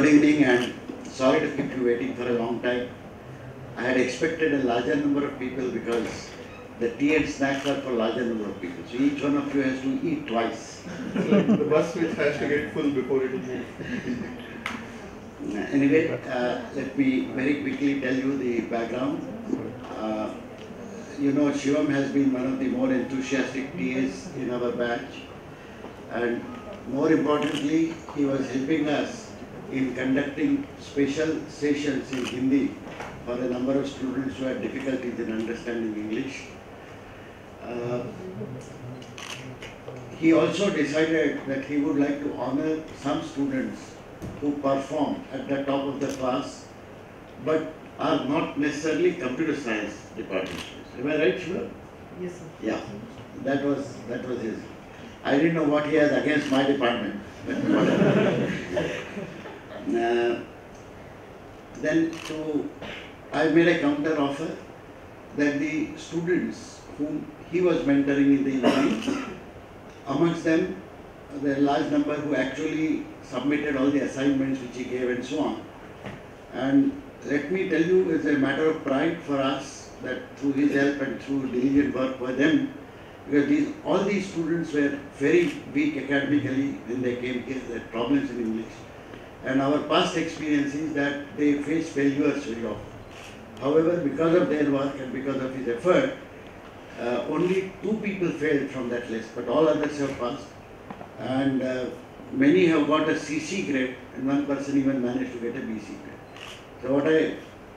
Good evening and sorry to keep you waiting for a long time. I had expected a larger number of people because the tea and snacks are for larger number of people. So each one of you has to eat twice. the bus which has to get full before it will move. Anyway, uh, let me very quickly tell you the background. Uh, you know, Shivam has been one of the more enthusiastic TAs in our batch. And more importantly, he was helping us in conducting special sessions in Hindi for a number of students who had difficulties in understanding English. Uh, he also decided that he would like to honor some students who perform at the top of the class, but are not necessarily computer science department students. Am I right, Shiva? Yes, sir. Yeah, that was, that was his. I didn't know what he has against my department, Uh, then to, I made a counter offer that the students whom he was mentoring in the evening, amongst them, the large number who actually submitted all the assignments which he gave and so on. And let me tell you, it's a matter of pride for us that through his help and through diligent work by them, because these, all these students were very weak academically when they came here, they had problems in English. And our past experience is that they face failures very often. However, because of their work and because of his effort, uh, only two people failed from that list, but all others have passed. And uh, many have got a CC grade, and one person even managed to get a BC grade. So what I,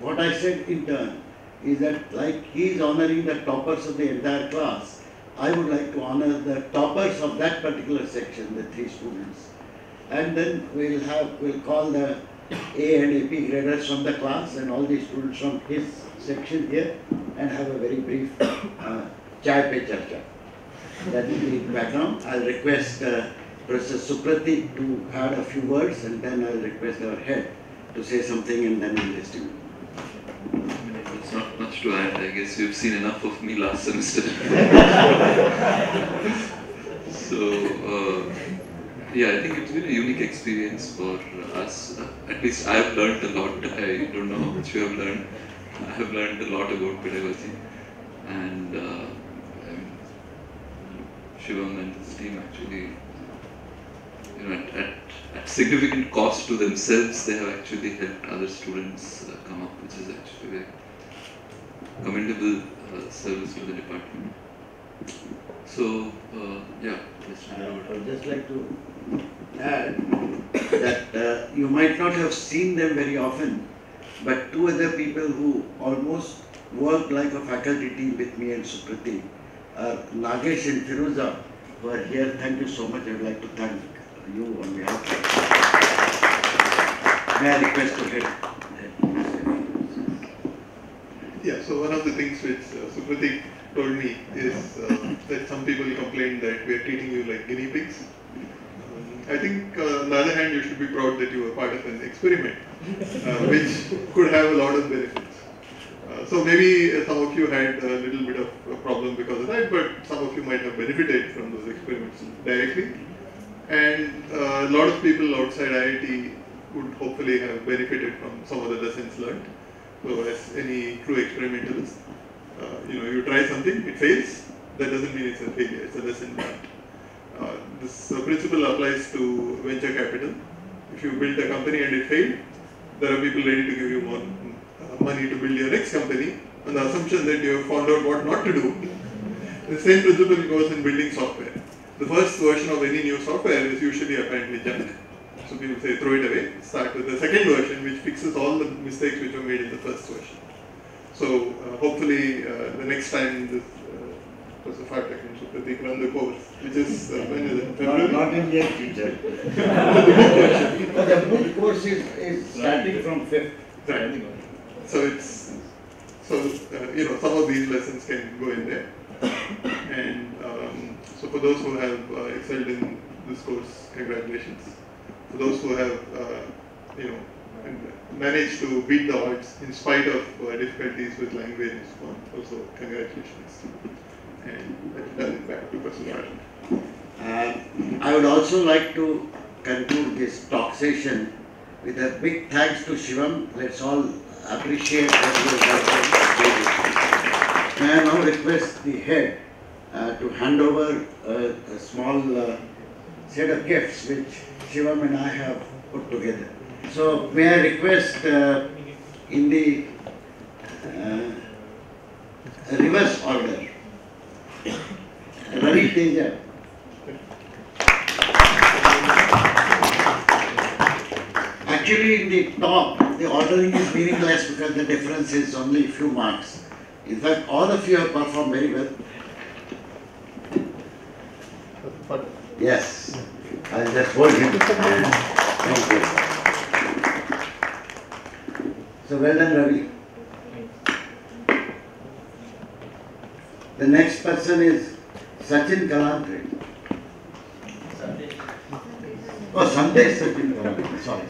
what I said in turn is that like he is honoring the toppers of the entire class, I would like to honor the toppers of that particular section, the three students. And then we'll have, we'll call the A and AP graders from the class and all the students from his section here and have a very brief uh, chai pe charcha. That is the background. I'll request uh, Professor Supratik to add a few words and then I'll request our head to say something and then we'll listen. It's not much to add. I guess you've seen enough of me last semester. so, uh, yeah, I think it's been a unique experience for us. Uh, at least I have learned a lot. I don't know how much you have learned. I have learned a lot about pedagogy. And uh, um, Shivam and his team actually, you know, at, at, at significant cost to themselves, they have actually helped other students uh, come up, which is actually very commendable uh, service to the department. So, uh, yeah, just I would just like to that uh, you might not have seen them very often, but two other people who almost worked like a faculty team with me and Supratik are Nagesh and Firuza who are here. Thank you so much. I would like to thank you on behalf of. May I request to get. Yeah, so one of the things which uh, Supratik told me is uh, that some people complain that we are treating you like guinea pigs. I think uh, on the other hand, you should be proud that you were part of an experiment, uh, which could have a lot of benefits. Uh, so maybe uh, some of you had a little bit of a problem because of that, but some of you might have benefited from those experiments directly. And uh, a lot of people outside IIT would hopefully have benefited from some of the lessons learned. So as any true experimentalist, uh, you know, you try something, it fails, that doesn't mean it's a failure, it's a lesson learned. This uh, principle applies to venture capital. If you build a company and it failed, there are people ready to give you more uh, money to build your next company on the assumption that you have found out what not to do. The same principle goes in building software. The first version of any new software is usually apparently junk. So people say throw it away, start with the second version which fixes all the mistakes which were made in the first version. So uh, hopefully uh, the next time this uh, Professor Phatak and Supratik run the course, which is uh, when is it? Not, February? not in yet, teacher. the book version. The book course is, is starting from fifth. Right. So it's so uh, you know some of these lessons can go in there, and um, so for those who have uh, excelled in this course, congratulations. For those who have uh, you know managed to beat the odds in spite of uh, difficulties with language and so on, also congratulations. And. Uh, I would also like to conclude this talk session with a big thanks to Shivam, let's all appreciate what he has done. May I now request the head uh, to hand over a, a small uh, set of gifts which Shivam and I have put together. So may I request uh, in the uh, reverse order. Teja. Actually, in the top, the ordering is meaningless because the difference is only a few marks. In fact, all of you have performed very well. Yes, I'll just hold him. Thank you. So well done, Ravi. The next person is Sachin Kalantri. Oh, Sandesh Sachin Kalantri, sorry.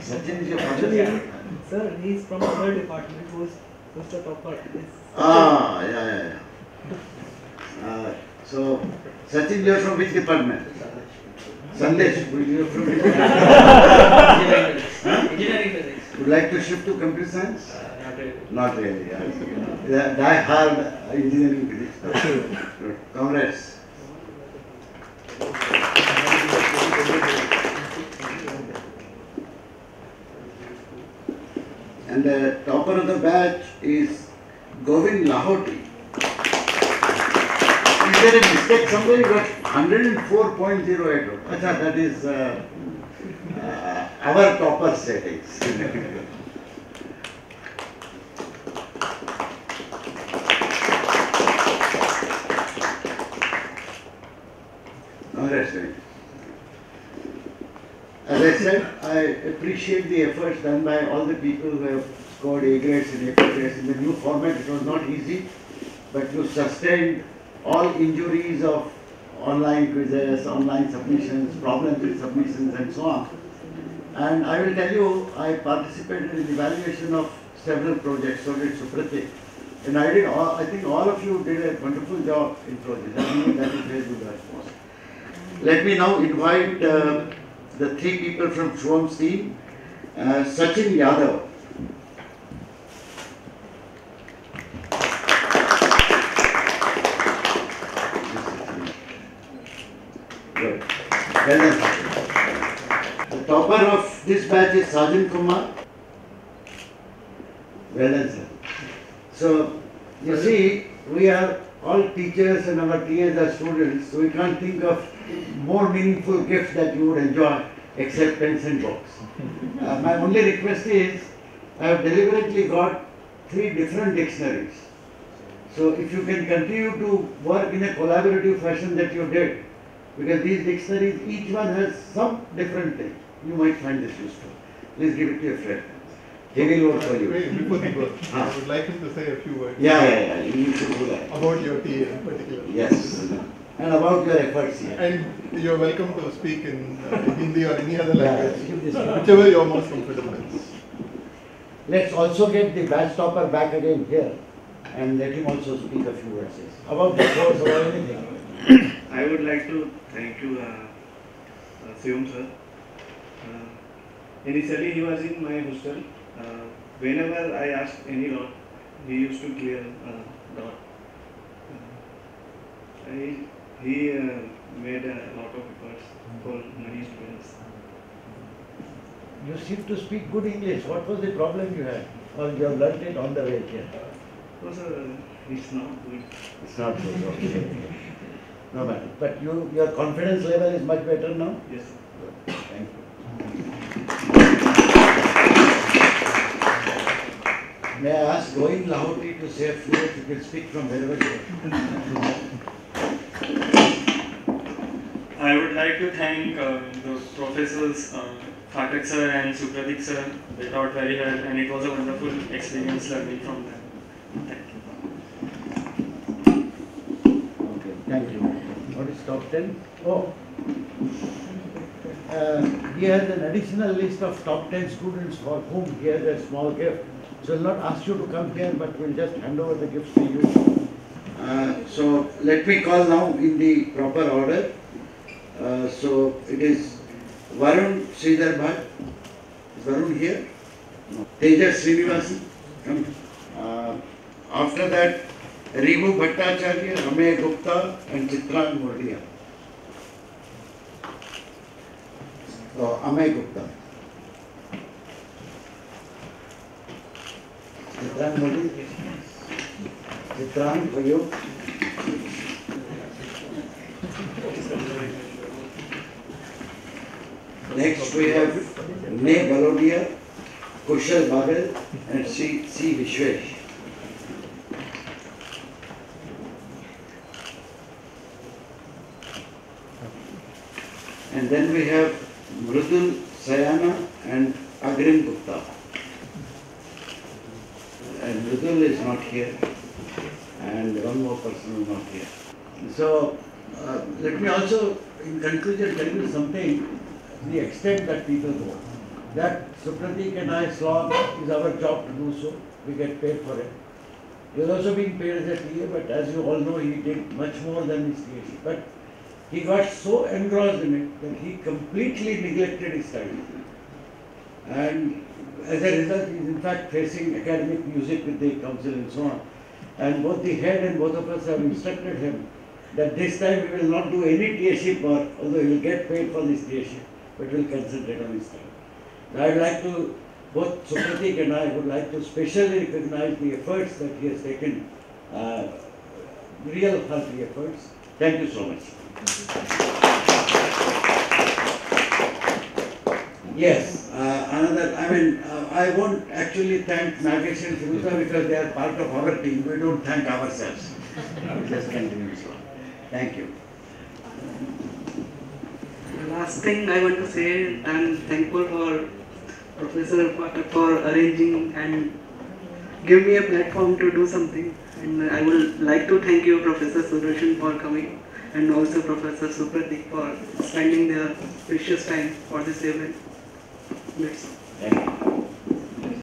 Sachin is your Actually, father? sir, he's from other department who's, who's the topper. Is- Ah, yeah, yeah, yeah. Uh, so, Sachin, you're from which department? Sandesh, you're from which department? Huh? Engineering physics. Would like to shift to computer science? Uh, not really. Not really, yeah. Die hard engineering physics. Congrats. And the topper of the batch is Govind Lahoti. Is there a mistake somewhere? You got 104.08. Acha, that is uh, uh, our topper settings. As I said, I appreciate the efforts done by all the people who have scored A grades and A grades in the new format. It was not easy, but you sustained all injuries of online quizzes, online submissions, problems with submissions and so on. And I will tell you, I participated in the evaluation of several projects, so did Supratik. And I did all, I think all of you did a wonderful job in projects. I think that is very good response. Let me now invite uh, the three people from Shivam's team. Uh, Sachin Yadav. Well done, The topper of this batch is Saajan Kumar. Well done, sir. So, you see, we are all teachers and our TAs are students, so we can't think of more meaningful gift that you would enjoy except pens and books. Uh, my only request is, I have deliberately got three different dictionaries. So if you can continue to work in a collaborative fashion that you did, because these dictionaries, each one has some different thing, you might find this useful. Please give it to your friend. He will work for you. wait, before he goes, I Ah. would like him to say a few words Yeah, yeah, yeah, you should do that. about your TA in particular. Yes, and about your efforts here. And you're welcome to speak in uh, Hindi or any other language, give this- whichever you're most comfortable with. Let's also get the batch topper back again here and let him also speak a few words about the course or anything. I would like to thank you, uh, uh, Sivam sir. Uh, initially, he was in my hostel. Uh, whenever I asked any lot, he used to clear uh, dot. Uh, I, he uh, made a lot of efforts for many students. You seem to speak good English. What was the problem you had? Or you have learnt it on the way here? So, sir, it's not good. It's not good, okay. No matter. But you, your confidence level is much better now? Yes, sir. May I ask Govind Lahoti to say a few words? You can speak from wherever you are. I would like to thank uh, the professors, uh, Phatak sir and Supratik sir. They taught very well and it was a wonderful experience learning from them. Thank you. Okay, thank you. What is top ten? Oh. Uh, he has an additional list of top ten students for whom he has a small gift. So I'll not ask you to come here, but we'll just hand over the gifts to you. Uh, so let me call now in the proper order. Uh, so it is Varun Sridhar Bhatt. Varun here? No. Tejas Srinivasan, come. Uh, after that, Rivu Bhattacharya, Amey Gupta and Chitrang Murdia. So, Amey Gupta. Murdia. Chitrang for you. Next we have Ne Balodia, Kushal Babel and C. C. Vishwesh. And then we have Mrudul Sayana and Agrim Gupta. And Mrudul is not here and one more person is not here. So uh, let me also in conclusion tell you something the extent that people go. That Supratik and I slog is our job to do so. We get paid for it. He was also being paid as a TA, but as you all know, he did much more than his TA. But he got so engrossed in it that he completely neglected his studies. And as a result, he is in fact facing academic music with the council and so on. And both the head and both of us have instructed him that this time we will not do any TAship work, although he will get paid for this TAship, but will concentrate on his study. I would like to, both Supratik and I would like to specially recognize the efforts that he has taken, uh, real hearty efforts. Thank you so much. Yes, uh, another, I mean, uh, I won't actually thank Nagesh and Firuza because they are part of our team. We don't thank ourselves. We just continue so. Thank you. The last thing I want to say, I'm thankful for Professor for arranging and give me a platform to do something. And I would like to thank you, Professor Sudarshan, for coming, and also Professor Supratik for spending their precious time for this event. Thank you.